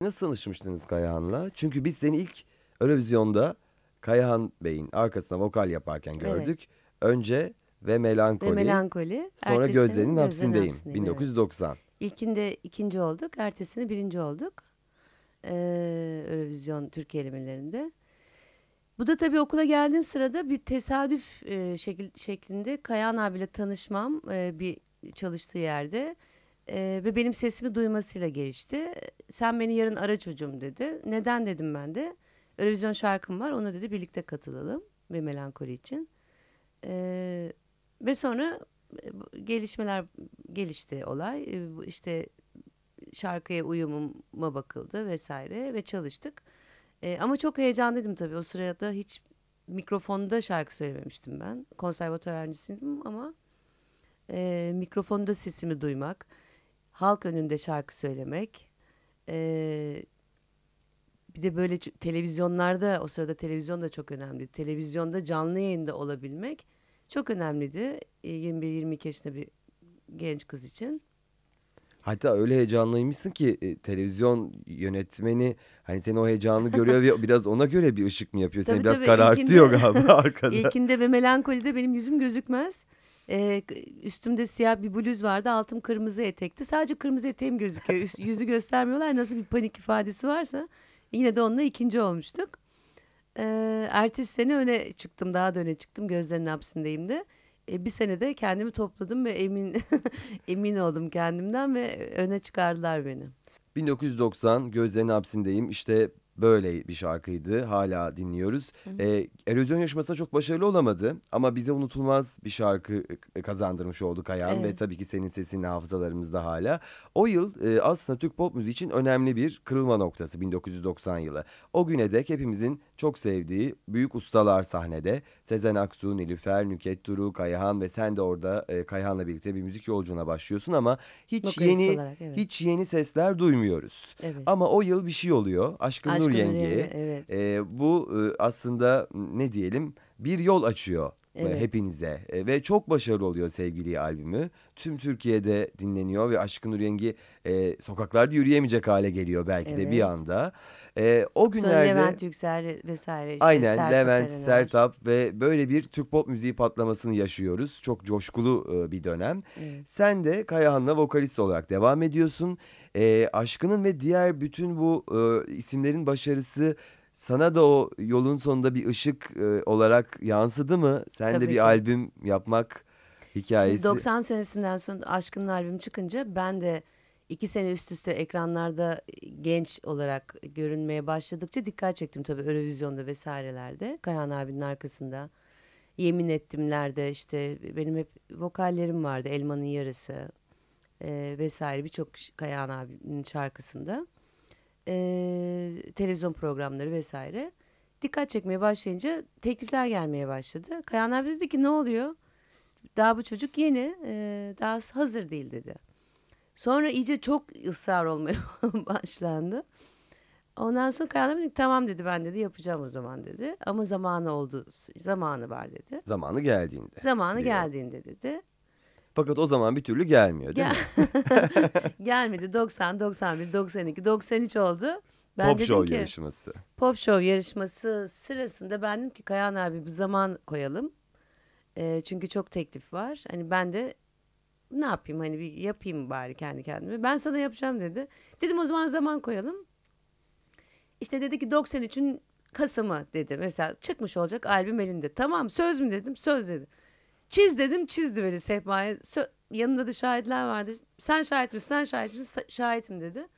Nasıl tanışmıştınız Kayahan'la? Çünkü biz seni ilk Eurovizyon'da Kayahan Bey'in arkasına vokal yaparken gördük. Önce ve melankoli. Ve melankoli. Sonra ertesini gözlerinin hapsindeyim. Hapsindeyim, 1990. İlkinde ikinci olduk, ertesinde birinci olduk. Ee, Eurovision Türkiye elemelerinde. Bu da tabii okula geldiğim sırada bir tesadüf e, şekil, şeklinde Kayan abiyle tanışmam e, bir çalıştığı yerde e, ve benim sesimi duymasıyla gelişti. Sen beni yarın ara çocuğum dedi. Neden dedim ben de. Eurovision şarkım var ona dedi birlikte katılalım ve melankoli için. E, ve sonra e, gelişmeler gelişti olay. E, işte şarkıya uyumuma bakıldı vesaire ve çalıştık. E, ama çok heyecanlıydım tabii. O sırada hiç mikrofonda şarkı söylememiştim ben. Konservatuar öğrencisiydim ama e, mikrofonda sesimi duymak, halk önünde şarkı söylemek, e, bir de böyle televizyonlarda o sırada televizyon da çok önemli. Televizyonda canlı yayında olabilmek çok önemliydi. E, 21-22 yaşında bir genç kız için. Hatta öyle heyecanlıymışsın ki e, televizyon yönetmeni hani senin o heyecanı görüyor ve biraz ona göre bir ışık mı yapıyor? Seni Tabii, biraz tabii. karartıyor İlkinde- galiba arkada. İlkinde ve melankolide benim yüzüm gözükmez. Ee, üstümde siyah bir bluz vardı. Altım kırmızı etekti. Sadece kırmızı eteğim gözüküyor. Üst- yüzü göstermiyorlar. Nasıl bir panik ifadesi varsa. Yine de onunla ikinci olmuştuk. Ee, ertesi sene öne çıktım. Daha da öne çıktım. Gözlerinin hapsindeyim de. Ee, bir senede kendimi topladım ve emin emin oldum kendimden ve öne çıkardılar beni. 1990 Gözlerin Hapsindeyim işte böyle bir şarkıydı hala dinliyoruz. Ee, Erozyon yarışmasında çok başarılı olamadı ama bize unutulmaz bir şarkı e, kazandırmış oldu Kayan ve Evet. tabii ki senin sesin hafızalarımızda hala. O yıl e, aslında Türk pop müziği için önemli bir kırılma noktası 1990 yılı. O güne dek hepimizin çok sevdiği büyük ustalar sahnede. Sezen Aksu, Nilüfer, Nüket Duru, Kayahan ve sen de orada e, Kayahan'la birlikte bir müzik yolculuğuna başlıyorsun ama hiç Vokalist yeni olarak, evet. hiç yeni sesler duymuyoruz. Evet. Ama o yıl bir şey oluyor. Aşkın, Aşkın Nur. Yenge, evet. E, bu e, aslında ne diyelim bir yol açıyor Evet. hepinize. E, ve çok başarılı oluyor sevgili albümü. Tüm Türkiye'de dinleniyor ve Aşkın Nur Yengi e, sokaklarda yürüyemeyecek hale geliyor belki de bir Evet. anda. E, o Sonra günlerde... Levent Yüksel vesaire. işte Aynen Sertab Levent, Erener. Sertap ve böyle bir Türk pop müziği patlamasını yaşıyoruz. Çok coşkulu e, bir dönem. Evet. Sen de Kayahan'la vokalist olarak devam ediyorsun. E, aşkının ve diğer bütün bu e, isimlerin başarısı sana da o yolun sonunda bir ışık e, olarak yansıdı mı? Sen de Tabii bir ki. albüm yapmak hikayesi. Şimdi 90 senesinden sonra Aşkın'ın albüm çıkınca ben de iki sene üst üste ekranlarda genç olarak görünmeye başladıkça dikkat çektim tabii Eurovizyon'da vesairelerde. Kayan abinin arkasında. Yemin ettimlerde işte benim hep vokallerim vardı. Elmanın yarısı e, vesaire birçok Kayan abinin şarkısında. E, televizyon programları vesaire. Dikkat çekmeye başlayınca teklifler gelmeye başladı. Kayan abi dedi ki ne oluyor? daha bu çocuk yeni, e, daha hazır değil dedi. Sonra iyice çok ısrar olmaya başlandı. Ondan sonra Kayan abi dedi ki, tamam dedi ben dedi yapacağım o zaman dedi. Ama zamanı oldu, zamanı var dedi. Zamanı geldiğinde. Zamanı diyor. geldiğinde dedi. Fakat o zaman bir türlü gelmiyor değil Gel- mi? Gelmedi 90, 91, 92, 93 oldu. Ben Pop show ki yarışması. Pop Show yarışması sırasında ben dedim ki Kayan abi bir zaman koyalım. Eee, çünkü çok teklif var. Hani ben de ne yapayım hani bir yapayım bari kendi kendime. Ben sana yapacağım dedi. Dedim o zaman zaman koyalım. İşte dedi ki 93'ün Kasım'ı dedi. Mesela çıkmış olacak albüm elinde. Tamam söz mü dedim söz dedi. Çiz dedim çizdi böyle sehpaya. Sö- yanında da şahitler vardı. Sen şahit misin sen şahit misin şahitim dedi.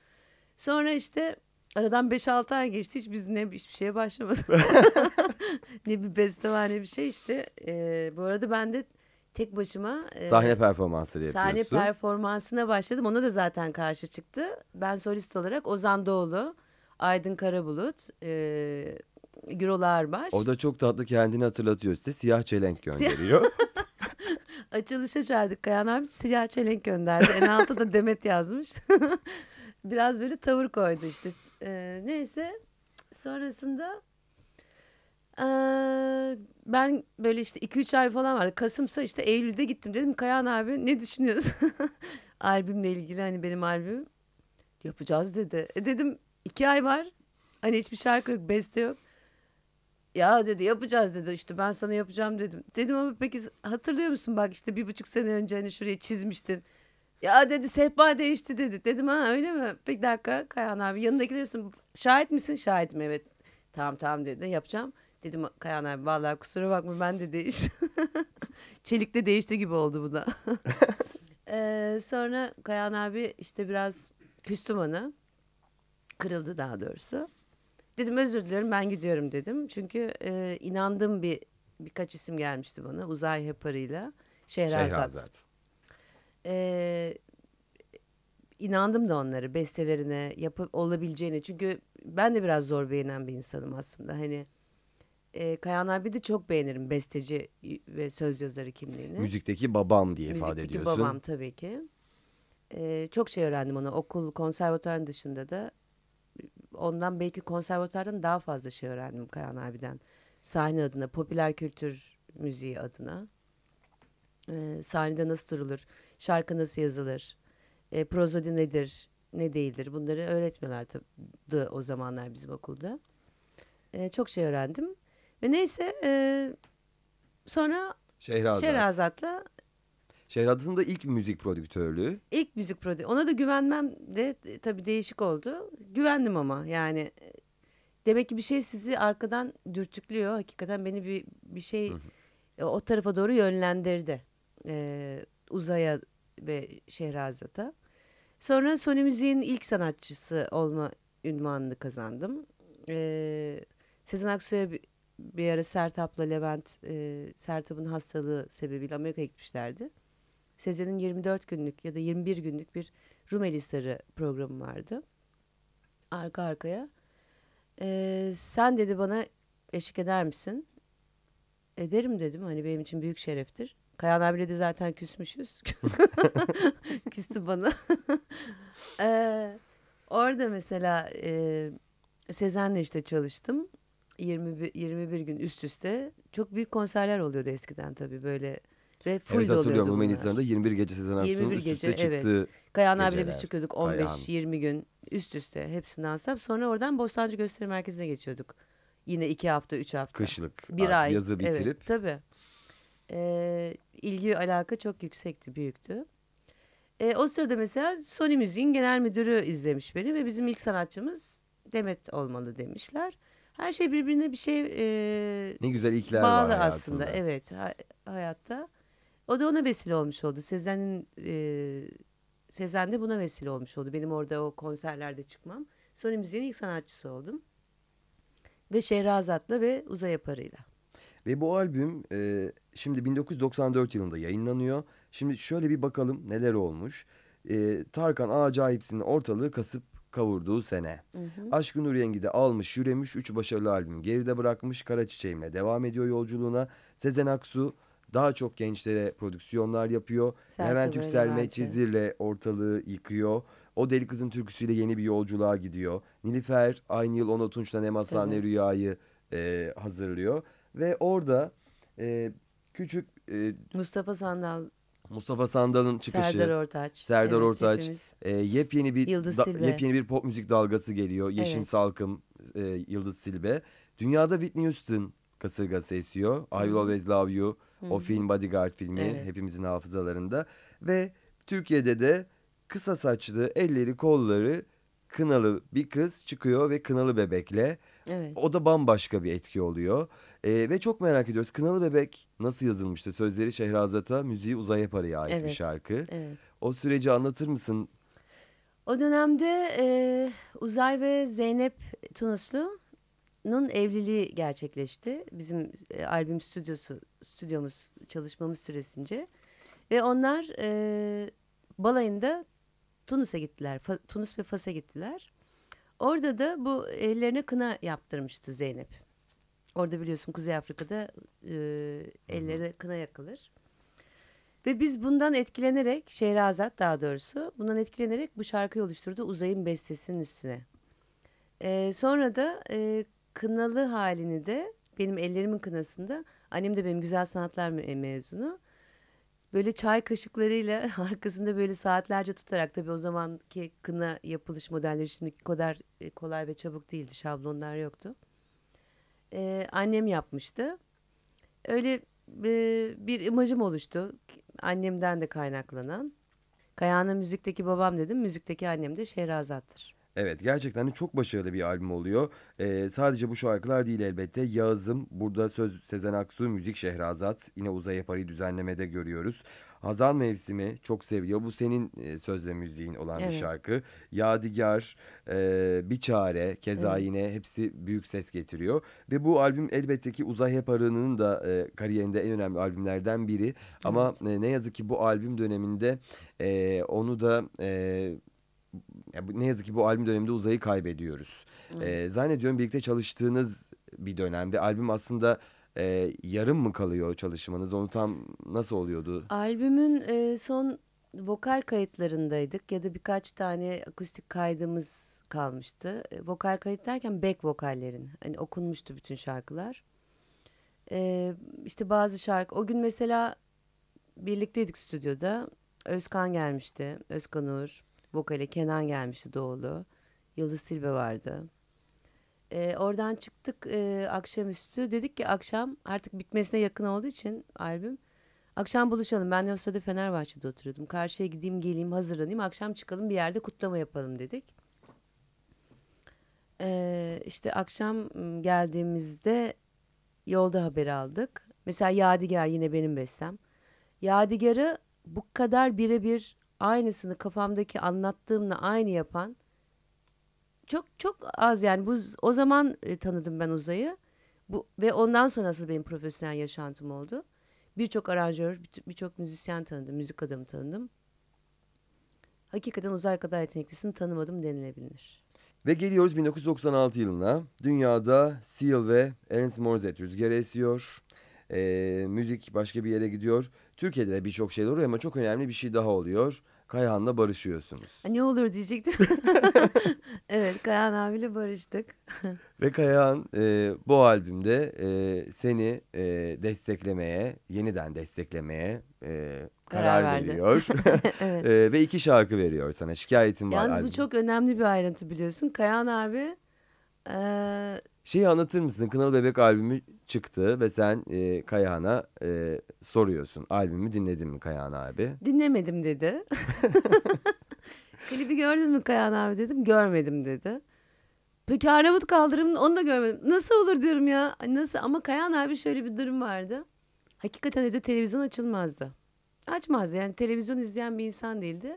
Sonra işte aradan 5-6 ay geçti. Hiç biz ne hiçbir şeye başlamadık. ne bir beste var ne bir şey işte. Ee, bu arada ben de tek başıma e, Sahne performansları sahne yapıyorsun. performansına başladım. Ona da zaten karşı çıktı. Ben solist olarak Ozan Doğulu, Aydın Karabulut, e, Gürol Ağırbaş. O da çok tatlı kendini hatırlatıyor size. Siyah çelenk gönderiyor. Açılışa çağırdık. Kayan abi siyah çelenk gönderdi. En altta da Demet yazmış. Biraz böyle tavır koydu işte. Ee, neyse sonrasında Ee, ben böyle işte 2-3 ay falan vardı. Kasım'sa işte Eylül'de gittim. Dedim Kayan abi ne düşünüyorsun? Albümle ilgili hani benim albümüm. Yapacağız dedi. E dedim 2 ay var. Hani hiçbir şarkı yok, beste yok. Ya dedi yapacağız dedi işte ben sana yapacağım dedim. Dedim ama peki hatırlıyor musun bak işte bir buçuk sene önce hani şurayı çizmiştin. Ya dedi sehpa değişti dedi. Dedim ha öyle mi? Peki dakika Kayan abi yanındaki diyorsun şahit misin? Şahitim evet. Tamam tamam dedi yapacağım. Dedim Kayan abi vallahi kusura bakma ben de değiştim. Çelik'te değişti gibi oldu bu da. ee, sonra Kayan abi işte biraz küstüm ona. Kırıldı daha doğrusu. Dedim özür diliyorum ben gidiyorum dedim. Çünkü e, inandığım bir birkaç isim gelmişti bana. Uzay Heparı'yla Şehrazat. Şehrazat. Ee, inandım da onları bestelerine yapıp olabileceğine. Çünkü ben de biraz zor beğenen bir insanım aslında. Hani e, Kayan abi de çok beğenirim besteci ve söz yazarı kimliğini. Müzikteki babam diye ifade Müzikteki ediyorsun. babam tabii ki. Ee, çok şey öğrendim ona. Okul, konservatuarın dışında da ondan belki konservatuardan daha fazla şey öğrendim Kayan abiden. Sahne adına, popüler kültür müziği adına. Ee, sahnede nasıl durulur, şarkı nasıl yazılır, e, prozodi nedir, ne değildir bunları öğretmiyorlardı o zamanlar bizim okulda. Ee, çok şey öğrendim. Ve neyse e, sonra Şehrazat. Şehrazat'la Şehrazat'ın da ilk müzik prodüktörlüğü. İlk müzik prodü. Ona da güvenmem de e, tabii değişik oldu. Güvendim ama yani e, demek ki bir şey sizi arkadan dürtüklüyor. Hakikaten beni bir bir şey e, o tarafa doğru yönlendirdi. Ee, uzaya ve Şehrazat'a. Sonra Sony Müziğin ilk sanatçısı olma ünvanını kazandım. Ee, Sezen Aksu'ya bir, bir ara Sertab'la Levent, e, Sertab'ın hastalığı sebebiyle Amerika'ya gitmişlerdi. Sezen'in 24 günlük ya da 21 günlük bir Rumeli Sarı programı vardı. Arka arkaya. Ee, sen dedi bana eşlik eder misin? Ederim dedim. Hani benim için büyük şereftir. Kayan abiyle de zaten küsmüşüz. Küstü bana. ee, orada mesela e, Sezen'le işte çalıştım. 21, 21 gün üst üste. Çok büyük konserler oluyordu eskiden tabii böyle. Ve full evet doluyordu hatırlıyorum. Rumenistan'da 21 gece Sezen Aksu'nun 21 üst gece, üste evet. çıktığı Kayan abiyle biz çıkıyorduk Kayahan. 15-20 gün üst üste hepsini alsam. Sonra oradan Bostancı Gösteri Merkezi'ne geçiyorduk. Yine iki hafta, üç hafta. kışlık bir ay. yazı bitirip Evet, tabii. Ee, ilgi alaka çok yüksekti, büyüktü. Ee, o sırada mesela Sony Müziğin genel müdürü izlemiş beni ve bizim ilk sanatçımız Demet olmalı demişler. Her şey birbirine bir şey e, ne güzel ilkler bağlı var aslında. Evet, ha- hayatta. O da ona vesile olmuş oldu. Sezen'in e, Sezen de buna vesile olmuş oldu. Benim orada o konserlerde çıkmam. Sony Müziğin ilk sanatçısı oldum. Ve Şehrazat'la ve Uzay Aparı'yla. Ve bu albüm e, şimdi 1994 yılında yayınlanıyor. Şimdi şöyle bir bakalım neler olmuş. E, Tarkan Acayipsin'in ortalığı kasıp kavurduğu sene. Aşkın Nur Yengi de almış yürümüş. Üç başarılı albüm geride bırakmış. Kara Çiçeğimle devam ediyor yolculuğuna. Sezen Aksu daha çok gençlere prodüksiyonlar yapıyor. Sertab Levent öyle Yüksel bence. Medcezir'le ortalığı yıkıyor. O Deli Kızın türküsüyle yeni bir yolculuğa gidiyor. Nilüfer aynı yıl Ona Tunç'la Ne Masal. Rüya'yı e, hazırlıyor. Ve orada e, küçük e, Mustafa Sandal, Mustafa Sandal'ın çıkışı, Serdar Ortaç. Serdar evet, Ortaç, hepimiz. e, yepyeni bir Yıldız da- Tilbe. yepyeni bir pop müzik dalgası geliyor. Yeşim Evet. Salkım, e, Yıldız Silbe. Dünyada Whitney Houston kasırgası esiyor. I Will Always Love You. O film Bodyguard filmi Evet. hepimizin hafızalarında. Ve Türkiye'de de kısa saçlı, elleri kolları kınalı bir kız çıkıyor ve kınalı bebekle. Evet. O da bambaşka bir etki oluyor. E, ve çok merak ediyoruz. Kınalı Bebek nasıl yazılmıştı? Sözleri Şehrazat'a, müziği Uzay Para'ya ait bir Evet. şarkı. Evet. O süreci anlatır mısın? O dönemde e, Uzay ve Zeynep Tunuslu'nun evliliği gerçekleşti. Bizim e, albüm stüdyosu, stüdyomuz çalışmamız süresince. Ve onlar e, balayında Tunus'a gittiler. Fa- Tunus ve Fas'a gittiler. Orada da bu ellerine kına yaptırmıştı Zeynep. Orada biliyorsun Kuzey Afrika'da e, ellerine kına yakılır. Ve biz bundan etkilenerek, Şehrazat daha doğrusu, bundan etkilenerek bu şarkıyı oluşturdu Uzay'ın bestesinin üstüne. Ee, sonra da e, kınalı halini de benim ellerimin kınasında annem de benim güzel sanatlar me- mezunu. Böyle çay kaşıklarıyla arkasında böyle saatlerce tutarak tabii o zamanki kına yapılış modelleri şimdiki kadar e, kolay ve çabuk değildi. Şablonlar yoktu. Ee, annem yapmıştı. Öyle e, bir imajım oluştu. Annemden de kaynaklanan. Kayağına müzikteki babam dedim. Müzikteki annem de Şehrazat'tır. Evet gerçekten de çok başarılı bir albüm oluyor. Ee, sadece bu şarkılar değil elbette. Yağız'ım, burada söz Sezen Aksu, müzik Şehrazat. Yine Uzay Yapar'ı düzenlemede görüyoruz. Hazan Mevsimi çok seviliyor. Bu senin e, söz ve müziğin olan bir Evet. şarkı. Yadigar, e, Bir Çare, keza Evet. yine hepsi büyük ses getiriyor. Ve bu albüm elbette ki Uzay Yapar'ının da e, kariyerinde en önemli albümlerden biri. Ama e, ne yazık ki bu albüm döneminde e, onu da... E, ya ne yazık ki bu albüm döneminde Uzay'ı kaybediyoruz. Ee, zannediyorum birlikte çalıştığınız bir dönemde albüm aslında e, yarım mı kalıyor çalışmanız? Onu tam nasıl oluyordu? Albümün e, son vokal kayıtlarındaydık ya da birkaç tane akustik kaydımız kalmıştı. E, vokal kayıt derken back vokallerin. Hani okunmuştu bütün şarkılar. E, işte bazı şarkı o gün mesela birlikteydik stüdyoda. Özkan gelmişti. Özkan Uğur. Vokale Kenan gelmişti Doğulu. Yıldız Tilbe vardı. E, oradan çıktık e, akşamüstü. Dedik ki akşam artık bitmesine yakın olduğu için albüm. Akşam buluşalım. Ben de o sırada Fenerbahçe'de oturuyordum. Karşıya gideyim geleyim hazırlanayım. Akşam çıkalım bir yerde kutlama yapalım dedik. Ee, işte akşam m, geldiğimizde yolda haber aldık. Mesela Yadigar yine benim bestem. Yadigar'ı bu kadar birebir aynısını kafamdaki anlattığımla aynı yapan çok çok az yani bu o zaman e, tanıdım ben Uzay'ı. Bu ve ondan sonra asıl benim profesyonel yaşantım oldu. Birçok aranjör, bir- birçok müzisyen tanıdım, müzik adamı tanıdım. Hakikaten uzay kadar yeteneklisini tanımadım denilebilir. Ve geliyoruz 1996 yılına. Dünyada Seal ve Alanis Morissette rüzgarı esiyor. Ee, müzik başka bir yere gidiyor. Türkiye'de de birçok şeyler oluyor ama çok önemli bir şey daha oluyor. Kayahan'la barışıyorsunuz. Ne olur diyecektim. evet, Kayan abiyle barıştık. Ve Kayahan e, bu albümde e, seni e, desteklemeye, yeniden desteklemeye e, karar, Karar veriyor. evet. E, ve iki şarkı veriyor sana. Şikayetim var. Yalnız bu albüm. çok önemli bir ayrıntı biliyorsun. Kayan abi eee, Şeyi anlatır mısın? Kınalı Bebek albümü çıktı ve sen e, Kayahan'a e, soruyorsun. Albümü dinledin mi Kayahan abi? dinlemedim dedi. Klibi gördün mü Kayan abi dedim. Görmedim dedi. Peki Arnavut kaldırımını onu da görmedim. Nasıl olur diyorum ya. Nasıl? Ama Kayan abi şöyle bir durum vardı. Hakikaten de televizyon açılmazdı. Açmazdı yani televizyon izleyen bir insan değildi.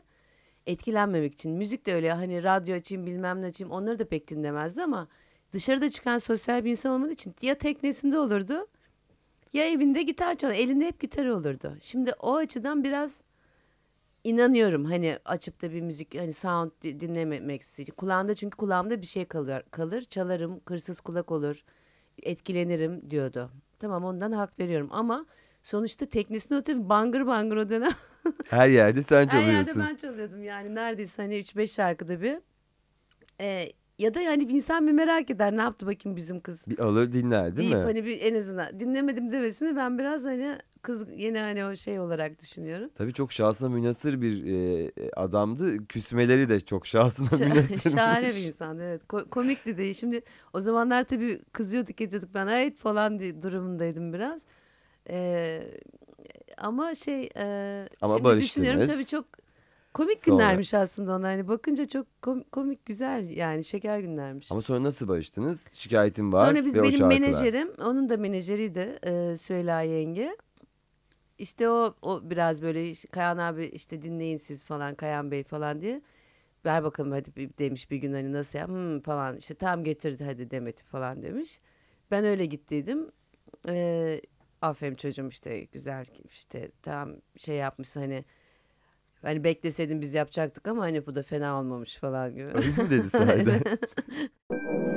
Etkilenmemek için. Müzik de öyle hani radyo açayım bilmem ne açayım onları da pek dinlemezdi ama dışarıda çıkan sosyal bir insan olmadığı için ya teknesinde olurdu ya evinde gitar çalar. Elinde hep gitarı olurdu. Şimdi o açıdan biraz inanıyorum hani açıp da bir müzik hani sound di- dinlememek için. Kulağında çünkü kulağımda bir şey kalır, kalır çalarım kırsız kulak olur etkilenirim diyordu. Tamam ondan hak veriyorum ama sonuçta teknesine oturup bangır bangır o dönem Her yerde sen her yerde çalıyorsun. ben çalıyordum yani neredeyse hani 3-5 şarkıda bir. Ee, ya da hani bir insan bir merak eder ne yaptı bakayım bizim kız Bir alır dinler değil deyip mi? hani bir en azından dinlemedim demesini ben biraz hani kız yine hani o şey olarak düşünüyorum. Tabii çok şahsına münhasır bir e, adamdı. Küsmeleri de çok şahsına Şa- münhasırmış. Şahane bir insandı evet. Ko- komikti de. Şimdi o zamanlar tabii kızıyorduk ediyorduk ben ayet falan diye durumundaydım biraz. Ee, ama şey e, Ama şimdi düşünüyorum tabii çok komik Sonra. günlermiş aslında ona. Hani bakınca çok kom- komik güzel yani şeker günlermiş. Ama sonra nasıl barıştınız? Şikayetim var Sonra biz benim şarkılar. menajerim, onun da menajeriydi e, Süheyla yenge. İşte o o biraz böyle işte, Kayan abi işte dinleyin siz falan Kayan Bey falan diye. Ver bakalım hadi demiş bir gün hani nasıl ya hmm, falan işte tam getirdi hadi Demet'i falan demiş. Ben öyle gittiydim. E, aferin çocuğum işte güzel işte tam şey yapmışsın hani hani bekleseydin biz yapacaktık ama hani bu da fena olmamış falan gibi. Öyle mi dedi sahiden?